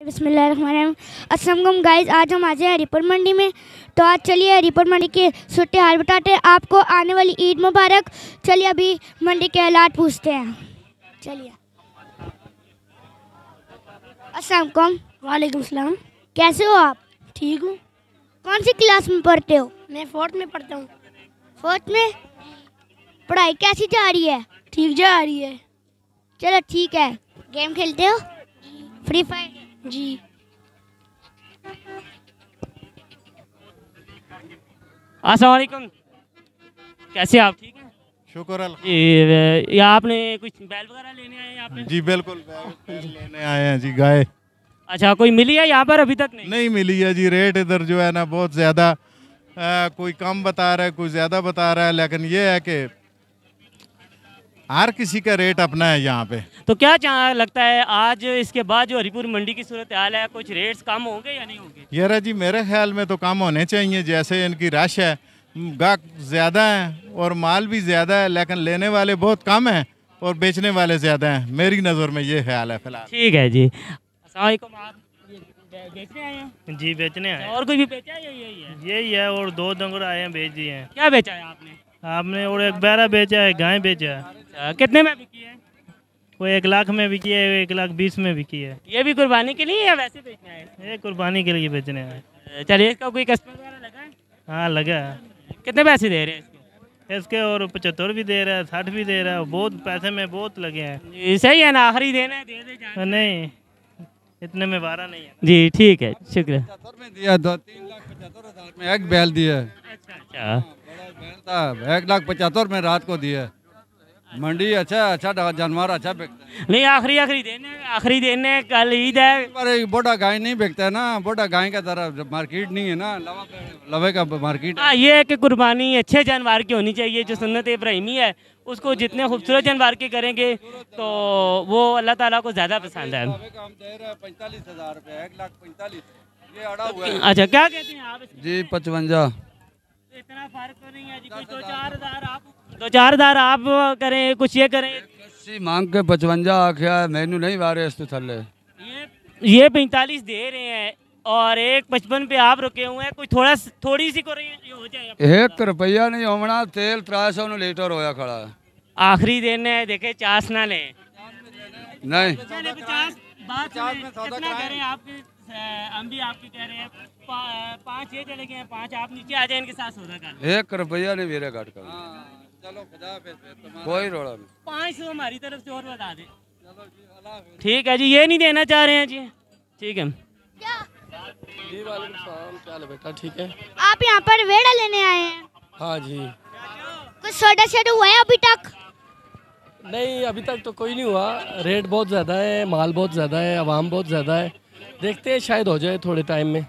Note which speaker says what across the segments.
Speaker 1: अस्सलाम गाइस आज हम आज हैं हरिपुर मंडी में। तो आज चलिए हरिपुर मंडी के सुट्टे हाल बताते हैं। आपको आने वाली ईद मुबारक। चलिए अभी मंडी के हालात पूछते हैं। चलिए। अस्सलाम
Speaker 2: वालेकुम सलाम।
Speaker 1: कैसे हो आप?
Speaker 2: ठीक हूँ।
Speaker 1: कौन सी क्लास में पढ़ते हो?
Speaker 2: मैं फोर्थ में पढ़ता हूँ।
Speaker 1: फोर्थ में? पढ़ाई कैसी जा रही है?
Speaker 2: ठीक जा रही है।
Speaker 1: चलो ठीक है। गेम खेलते हो? Free fire?
Speaker 2: जी।
Speaker 3: अस्सलाम वालेकुम। कैसे आप? ठीक हैं?
Speaker 4: शुक्र
Speaker 3: ये आपने कुछ बैल वगैरह लेने आए हैं यहाँ पे?
Speaker 4: जी बिल्कुल बैल- बैल लेने आए हैं जी गाय।
Speaker 3: अच्छा कोई मिली है यहाँ पर अभी तक? नहीं।
Speaker 4: नहीं मिली है जी रेट इधर जो है ना बहुत ज़्यादा कोई कम बता रहा है कोई ज़्यादा बता रहा है लेकिन ये है कि हर किसी का रेट अपना है यहाँ पे?
Speaker 3: तो क्या लगता है आज इसके बाद जो हरिपुर मंडी की सूरत हाल है कुछ रेट्स कम होंगे या नहीं होंगे?
Speaker 4: यार जी मेरे ख्याल में तो कम होने चाहिए जैसे इनकी रश है। गाहक ज़्यादा है और माल भी ज़्यादा है लेकिन लेने वाले बहुत कम हैं और बेचने वाले ज़्यादा हैं। मेरी नज़र में ये ख्याल है फ़िलहाल।
Speaker 3: ठीक है जी। अस्सलाम आप। बेचने आए हैं?
Speaker 5: जी बेचने आए
Speaker 3: और कोई भी बेचा है यही है?
Speaker 5: यही है और दो डंगर आए हैं बेच दिए हैं।
Speaker 3: क्या बेचा है आपने?
Speaker 5: आपने और एक बैरा बेचा है गाय बेचा है।
Speaker 3: अच्छा, कितने में बिकी है?
Speaker 5: कोई एक लाख में बिकी है एक लाख बीस में बिकी है।
Speaker 3: ये भी कुर्बानी के लिए या वैसे बेचना है
Speaker 5: ये कुर्बानी के लिए बेचने आए।
Speaker 3: चलिए इसका कोई कस्टमर वगैरह लगा है?
Speaker 5: हाँ लगा है।
Speaker 3: कितने पैसे दे रहे हैं इसके?
Speaker 5: इसके और पचहत्तर भी दे रहा है साठ भी दे रहा है बहुत पैसे में बहुत लगे हैं।
Speaker 3: सही है ना आखिरी देना है दे दे जान।
Speaker 5: नहीं इतने में बारह नहीं है।
Speaker 3: जी ठीक है शुक्रिया।
Speaker 6: में दिया दो तीन लाख पचहत्तर हज़ार में एक बैल दिया
Speaker 3: अच्छा अच्छा।
Speaker 6: था एक लाख पचहत्तर में रात को दिया मंडी अच्छा अच्छा जानवर अच्छा बिकता
Speaker 3: नहीं आखिरी आखिरी देने आखिरी देने कल ईद है।
Speaker 6: पर बोडा गाय नहीं बिकता है ना बोडा गाय का तरह मार्केट नहीं है ना लवे का मार्केट है।
Speaker 3: ये है कि कुर्बानी अच्छे जानवर की होनी चाहिए जो सुन्नत इब्राहिमी है उसको जितने खूबसूरत जानवर के करेंगे तो वो अल्लाह ताला को ज़्यादा पसंद है।
Speaker 6: हैं पैंतालीस हज़ार रुपये एक लाख पैंतालीस। ये अड़ा हुआ
Speaker 3: अच्छा क्या कहते हैं आप?
Speaker 6: जी पचवंजा।
Speaker 3: इतना फ़र्क तो नहीं है जी कोई दो चार हज़ार आप दो चार हज़ार आप करें कुछ ये करें।
Speaker 6: अस्सी मांग के पचवंजा आख्या मैनू नहीं वारे इस थले
Speaker 3: ये ये पैंतालीस दे रहे हैं और एक पचपन पे आप रुके हुए हैं कोई थोड़ा थोड़ी सी को हो जाए
Speaker 6: एक रुपया नहीं होना तेल त्रा सौ लीटर होया खड़ा है।
Speaker 3: आखिरी दिन है देखे चास ना लें।
Speaker 6: नहीं।
Speaker 3: पचास बात सुने, कितना कह रहे आपके हम भी आपके कह रहे हैं। पा, पाँच ये चले गए हैं पाँच आप नीचे आ जाए इनके साथ सौदा कर
Speaker 6: एक रुपया नहीं मेरे घट कर
Speaker 4: चलो
Speaker 6: कोई रोड़ा नहीं।
Speaker 3: पाँच सौ हमारी तरफ़ से और बता दें। ठीक है जी ये नहीं देना चाह रहे हैं जी। ठीक है।
Speaker 7: जी है बेटा? ठीक है?
Speaker 1: आप यहाँ पर वेड़ा लेने आए हैं।
Speaker 7: हाँ जी।
Speaker 1: कुछ सोडा शेडा हुआ है अभी तक?
Speaker 7: नहीं अभी तक तो कोई नहीं हुआ। रेट बहुत ज़्यादा है माल बहुत ज़्यादा है आवाम बहुत ज़्यादा है। देखते हैं शायद हो जाए थोड़े टाइम में।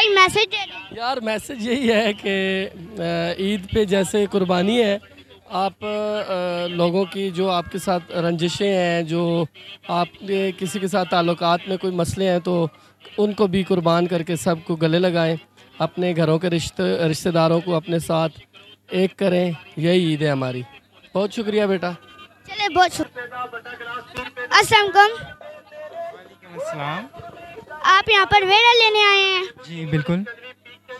Speaker 1: कोई मैसेज दे दो।
Speaker 7: यार मैसेज यही है कि ईद पे जैसे कुर्बानी है आप लोगों की जो आपके साथ रंजिशें हैं जो आपके किसी के साथ ताल्लुकात में कोई मसले हैं तो उनको भी कुर्बान करके सबको गले लगाएँ अपने घरों के रिश्ते रिश्तेदारों को अपने साथ एक करें यही ईद है हमारी। बहुत शुक्रिया बेटा।
Speaker 1: चले बहुत शुक्रिया। अस्सलाम। आप यहाँ पर वेड़ा लेने आए हैं?
Speaker 8: जी बिल्कुल।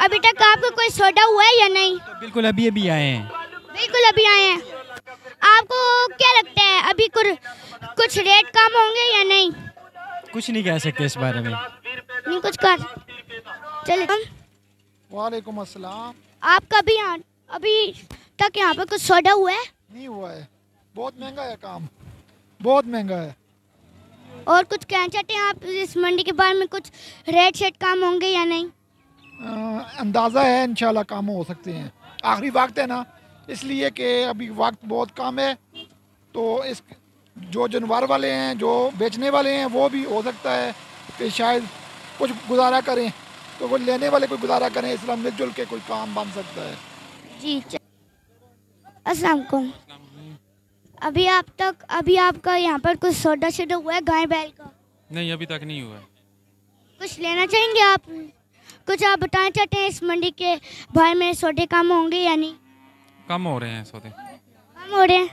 Speaker 1: अभी तक आपको कोई सोडा हुआ है या नहीं?
Speaker 8: तो बिल्कुल अभी अभी आए हैं।
Speaker 1: बिल्कुल अभी आए हैं। आपको क्या लगता है अभी कुर, कुछ रेट कम होंगे या नहीं?
Speaker 8: कुछ नहीं कह सकते इस बारे में।
Speaker 1: नहीं कुछ कर। चले
Speaker 9: वालेकुम अस्सलाम।
Speaker 1: आपका अभी यहाँ अभी तक यहाँ पर कुछ सोडा हुआ है?
Speaker 9: नहीं हुआ है। बहुत महँगा है काम। बहुत महँगा है।
Speaker 1: और कुछ कहना चाहते हैं आप इस मंडी के बारे में कुछ रेट शेट काम होंगे या नहीं?
Speaker 9: अ, अंदाज़ा है इंशाल्लाह काम हो सकते हैं। आखिरी वक्त है ना इसलिए कि अभी वक्त बहुत कम है तो इस जो जानवर वाले हैं जो बेचने वाले हैं वो भी हो सकता है कि शायद कुछ गुजारा करें तो वो लेने वाले कोई गुजारा करें इसलिए मिलजुल के कोई काम बन सकता है।
Speaker 1: जी अस्सलाम वालेकुम। अभी आप तक अभी आपका यहाँ पर कुछ सोडा शोडा हुआ है गाय बैल का?
Speaker 10: नहीं अभी तक नहीं हुआ है।
Speaker 1: कुछ लेना चाहेंगे आप? कुछ आप बताना चाहते हैं इस मंडी के भाई में सोडे कम होंगे या नहीं?
Speaker 10: कम हो रहे हैं सौदे।
Speaker 1: कम हो रहे हैं?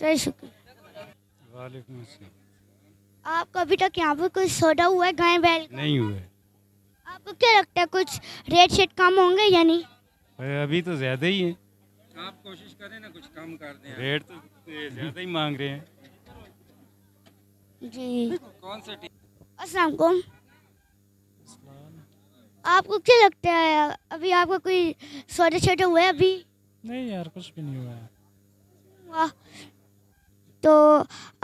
Speaker 1: चलिए शुक्रिया
Speaker 6: वालेकुम अस्सलाम।
Speaker 1: आपको अभी तक यहाँ पर कुछ सौदा हुआ है गाय बैल का?
Speaker 8: नहीं हुए
Speaker 1: आपको क्या लगता है कुछ रेट शेट कम होंगे या नहीं?
Speaker 8: अभी तो ज़्यादा ही है।
Speaker 6: आप कोशिश करें ना कुछ कम कर दें।
Speaker 8: रेट तो ज़्यादा ही मांग रहे हैं।
Speaker 1: जी।
Speaker 6: कौन सा
Speaker 1: अस्सलाम वालेकुम। आपको क्या लगता है अभी आपका कोई सौदा छोटा हुआ है अभी?
Speaker 5: नहीं यार कुछ भी नहीं हुआ है।
Speaker 1: वाह। तो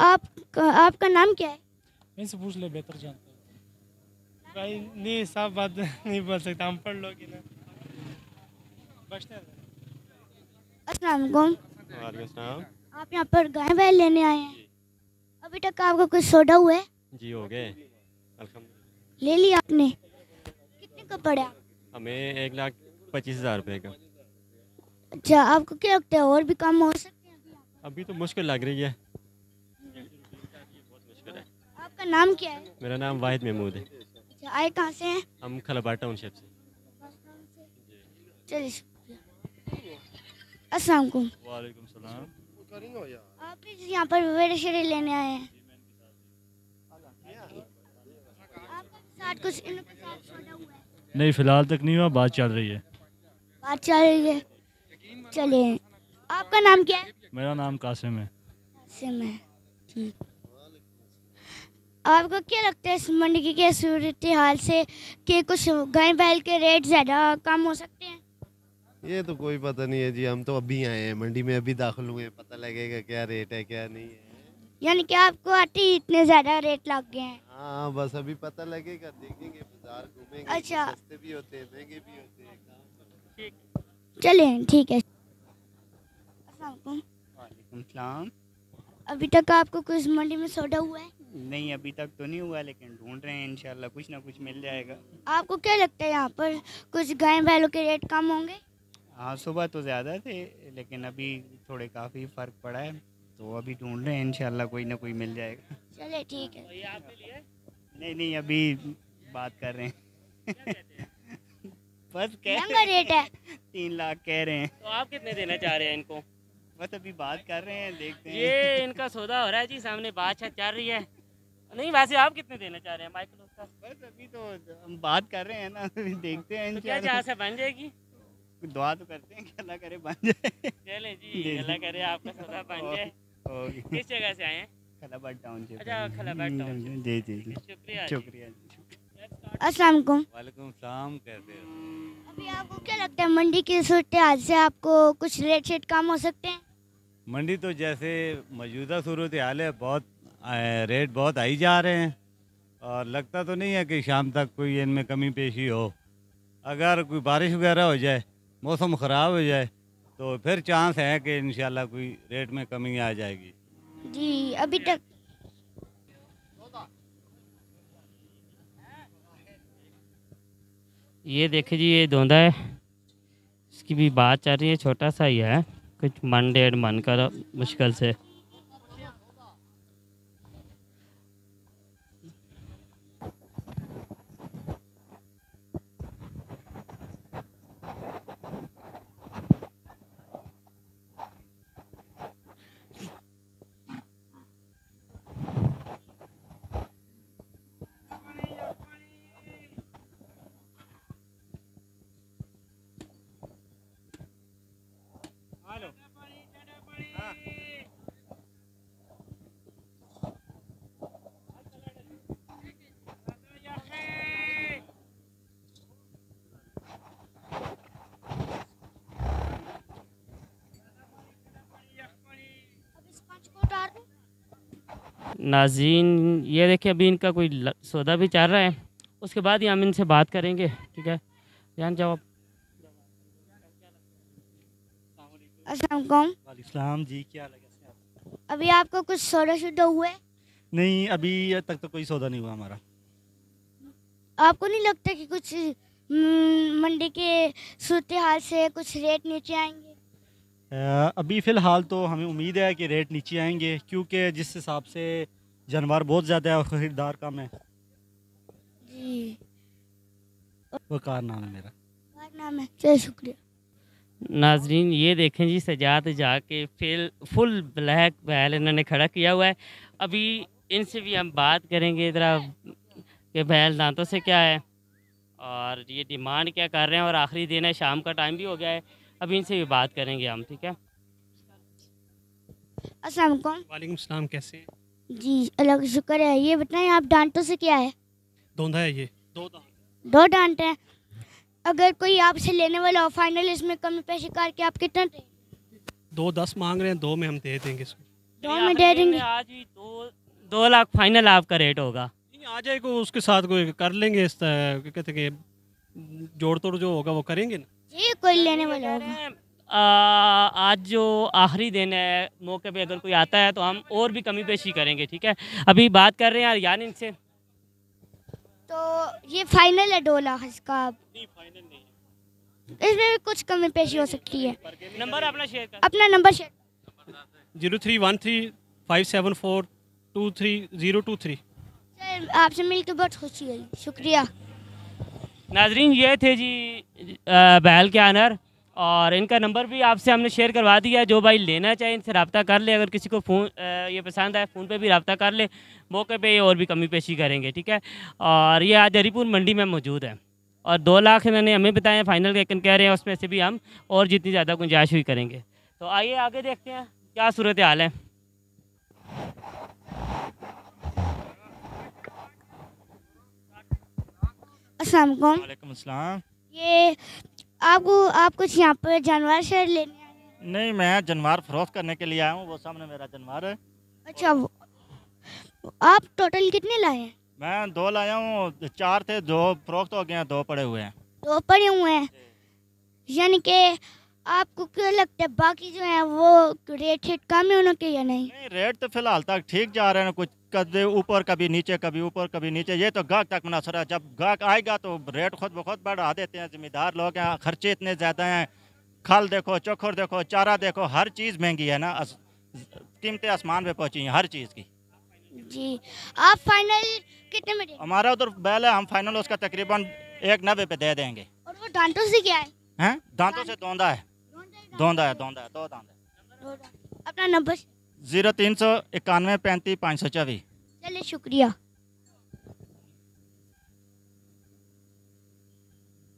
Speaker 1: आप आपका नाम क्या है?
Speaker 5: यहीं से पूछ ले बेहतर जानते हैं। भाई नहीं साफ़ बात नहीं बोल सकता हम पढ़ लोगे ना। बचने दो।
Speaker 1: अस्सलाम आप यहाँ पर गाय बैल लेने आए हैं। अभी तक आपका कुछ सौदा हुआ है?
Speaker 11: जी हो गए।
Speaker 1: ले लिया आपने। कितने का पड़ा?
Speaker 11: हमें एक लाख पच्चीस हज़ार रुपये का।
Speaker 1: अच्छा आपको क्या लगता है और भी कम हो सकते हैं
Speaker 11: अभी तो मुश्किल लग रही है।
Speaker 1: आपका नाम क्या है?
Speaker 11: मेरा नाम वाहिद महमूद है।
Speaker 1: अच्छा आए कहाँ से हैं?
Speaker 11: हम खलाबा टाउनशिप से।
Speaker 1: चलिए अस्सलाम वालेकुम
Speaker 12: सलाम।
Speaker 1: आप भी यहाँ पर वेरे शेरे लेने आए हैं। साथ कुछ इनके साथ हुआ है।
Speaker 12: नहीं फ़िलहाल तक नहीं हुआ बात चल रही है।
Speaker 1: बात चल रही है। चलिए आपका नाम क्या है?
Speaker 12: मेरा नाम कासिम है।
Speaker 1: सिम है। ठीक। आपको क्या लगता है इस मंडी के सूरत हाल से कि कुछ गाय बैल के रेट ज़्यादा कम हो सकते हैं?
Speaker 13: ये तो कोई पता नहीं है जी हम तो अभी आए हैं मंडी में अभी दाखिल हुए हैं पता लगेगा क्या रेट है क्या नहीं है।
Speaker 1: यानी कि आपको ही इतने ज़्यादा रेट लग गए हैं।
Speaker 13: हाँ बस अभी पता लगेगा देखेंगे बाज़ार घूमेंगे
Speaker 1: अच्छा।
Speaker 13: सस्ते भी होते हैं महँगे भी होते हैं काम करेंगे।
Speaker 1: चलिए ठीक। है। अस्सलाम वालेकुम।
Speaker 14: वालेकुम सलाम।
Speaker 1: अभी तक आपको कुछ मंडी में सौदा हुआ है?
Speaker 14: नहीं अभी तक तो नहीं हुआ लेकिन ढूंढ रहे हैं इंशाल्लाह कुछ ना कुछ मिल जाएगा।
Speaker 1: आपको क्या लगता है यहाँ पर कुछ गाय बैलों के रेट कम होंगे?
Speaker 14: हाँ सुबह तो ज़्यादा थे लेकिन अभी थोड़े काफ़ी फ़र्क पड़ा है तो अभी ढूंढ रहे हैं इंशाल्लाह कोई ना कोई मिल जाएगा।
Speaker 1: चलिए ठीक है।
Speaker 14: नहीं नहीं अभी बात कर रहे हैं। बस कह
Speaker 1: रेट है
Speaker 14: तीन लाख कह रहे हैं।
Speaker 3: तो आप कितने देना चाह रहे हैं इनको?
Speaker 14: बस अभी बात कर रहे हैं देखते हैं।
Speaker 3: ये इनका सौदा हो रहा है जी सामने बातचीत चल रही है। नहीं वैसे आप कितने देना चाह रहे हैं माइकल उसका?
Speaker 14: बस अभी तो हम बात कर रहे हैं ना देखते हैं
Speaker 3: तो क्या। चाह से बन जाएगी?
Speaker 14: दुआ तो करते हैं कि अल्लाह करे बन जाए।
Speaker 3: चलें जी अल्लाह करे आपका सौदा बन जाए। किस जगह से आए हैं?
Speaker 14: खलाबाद टाउनशिप
Speaker 3: अच्छा खलाबाद टाउनशिप
Speaker 14: जी जी जी।
Speaker 3: शुक्रिया जी।
Speaker 14: शुक्रिया
Speaker 1: अस्सलाम वालेकुम
Speaker 6: वालेकुम सलाम कैसे हो?
Speaker 1: अभी आपको क्या लगता है मंडी की सूरत हाल से आपको कुछ रेट शेट कम हो सकते हैं?
Speaker 6: मंडी तो जैसे मौजूदा सूरत हाल है बहुत रेट बहुत हाई जा रहे हैं। और लगता तो नहीं है कि शाम तक कोई इनमें कमी पेशी हो। अगर कोई बारिश वगैरह हो जाए मौसम ख़राब हो जाए तो फिर चांस है कि इन कोई रेट में कमी आ जाएगी।
Speaker 1: जी अभी तक।
Speaker 3: ये देखिए जी ये धोंदा है। इसकी भी बात चल रही है छोटा सा ही है। कुछ मन डेढ़ मन का मुश्किल से। नाजीन ये देखिए अभी इनका कोई सौदा भी चल रहा है। उसके बाद ही हम इनसे बात करेंगे ठीक है? जान जवाब
Speaker 15: इस्लाम जी क्या लगे
Speaker 1: अभी आपको कुछ सौदा शुदा हुआ है?
Speaker 15: नहीं अभी तक तो कोई सौदा नहीं हुआ हमारा।
Speaker 1: आपको नहीं लगता कि कुछ हम्म, मंडी के सूरत हाल से कुछ रेट नीचे आएँगे?
Speaker 15: अभी फ़िलहाल तो हमें उम्मीद है कि रेट नीचे आएँगे क्योंकि जिस हिसाब से जानवर बहुत ज़्यादा है और ख़रीदार कम है।
Speaker 1: जी।
Speaker 15: वकार नाम है मेरा।
Speaker 1: नाम है। शुक्रिया।
Speaker 3: नाजरीन ये देखें जी सजात जाके फिल फुल ब्लैक बैल इन्होंने खड़ा किया हुआ है। अभी इनसे भी हम बात करेंगे ज़रा कि बैल दांतों से क्या है और ये डिमांड क्या कर रहे हैं और आखिरी दिन है शाम का टाइम भी हो गया है। अभी इनसे भी बात करेंगे हम ठीक है?
Speaker 1: अस्सलाम वालेकुम।
Speaker 16: सलाम कैसे हैं?
Speaker 1: जी अल्लाह का शुक्र है। ये बताएँ आप डांटों से क्या है?
Speaker 16: धोंधा है ये। दो
Speaker 1: दो डांट हैं। अगर कोई आपसे लेने वाला हो फाइनल इसमें कमी पेशी करके आप कितना दें?
Speaker 16: दो दस मांग रहे हैं दो में हम दे देंगे इसको
Speaker 1: दो में दे देंगे।
Speaker 3: आज ही दो दो लाख फाइनल आपका रेट होगा।
Speaker 16: नहीं, आ जाए को उसके साथ कोई कर लेंगे इस तरह, कहते हैं जोड़ तोड़ जो होगा वो करेंगे ना?
Speaker 1: जी कोई लेने वाला होगा
Speaker 3: आ, आज जो आखिरी दिन है मौके पे अगर कोई आता है तो हम और भी कमी पेशी करेंगे ठीक है? अभी बात कर रहे हैं यार इनसे।
Speaker 1: तो ये फाइनल है दो लाख इसका इसमें भी कुछ कमी पेशी हो सकती है।
Speaker 3: नंबर अपना शेयर कर।
Speaker 1: अपना number share
Speaker 16: zero three one three five seven four two three zero two three.
Speaker 1: Sir आपसे मिलकर बहुत खुशी हुई। शुक्रिया।
Speaker 3: नाजरीन, ये थे जी बैल के आनर, और इनका नंबर भी आपसे हमने शेयर करवा दिया जो भाई लेना चाहे इनसे रब्ता कर ले, अगर किसी को फ़ोन ये पसंद आए फ़ोन पे भी रब्ता कर ले, मौके पे और भी कमी पेशी करेंगे, ठीक है? और ये आज हरीपुर मंडी में मौजूद है, और दो लाख इन्होंने हमें बताया फाइनल लेकिन कह रहे हैं, उसमें से भी हम और जितनी ज़्यादा गुंजाइश हुई करेंगे। तो आइए, आगे देखते हैं, क्या सूरत हाल है?
Speaker 1: अस्सलाम वालेकुम ये आपको आप कुछ यहाँ पर जानवर शेर लेने
Speaker 17: नहीं मैं जानवर फरोख्त करने के लिए आया हूँ। वो सामने मेरा जानवर है।
Speaker 1: अच्छा वो- आप टोटल कितने लाए हैं?
Speaker 17: मैं दो लाया हूँ। चार थे दो फरोख्त हो गए हैं दो पड़े हुए हैं।
Speaker 1: दो पड़े हुए हैं। यानी कि आपको क्या लगता है बाकी जो है वो रेट शेट कम है उनके या नहीं?
Speaker 17: नहीं रेट तो फ़िलहाल तक ठीक जा रहे हैं कुछ कभी ऊपर कभी नीचे कभी ऊपर कभी नीचे। ये तो गाहक तक मुनासर है। जब गाहक आएगा तो रेट खुद ब खुद बढ़ा देते हैं जिम्मेदार लोग हैं खर्चे इतने ज़्यादा हैं। खल देखो चोखर देखो चारा देखो हर चीज़ महँगी है ना। कीमतें आसमान पे पहुँची हैं हर चीज़ की।
Speaker 1: जी आप फाइनल कितने में
Speaker 17: हमारा उधर बैल है हम फाइनल उसका तकरीबन एक नब्बे पे दे देंगे।
Speaker 1: और वो डांटों से क्या है?
Speaker 17: हैं? दांतों से दौंदा है। दौंदा है दौंदा है दो है।
Speaker 1: अपना नंबर?
Speaker 17: ज़ीरो तीन सौ इक्यानवे पैंतीस पाँच सौ चौबीस।
Speaker 1: चलिए शुक्रिया।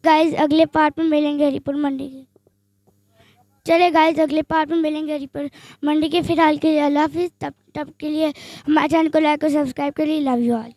Speaker 1: गाइस अगले पार्ट में मिलेंगे हरिपुर मंडी के। चले गाइस अगले पार्ट में मिलेंगे हरिपुर मंडी के। फ़िलहाल के लिए अल्लाह हाफिज़। तब तब के लिए हमारे चैनल को लाइक और सब्सक्राइब करिए लव यू ऑल